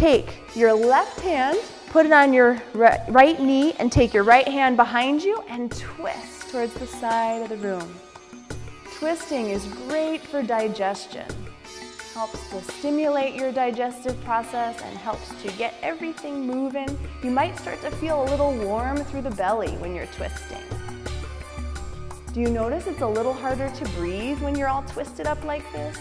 take your left hand, put it on your right knee, and take your right hand behind you and twist towards the side of the room. Twisting is great for digestion. Helps to stimulate your digestive process and helps to get everything moving. You might start to feel a little warm through the belly when you're twisting. Do you notice it's a little harder to breathe when you're all twisted up like this?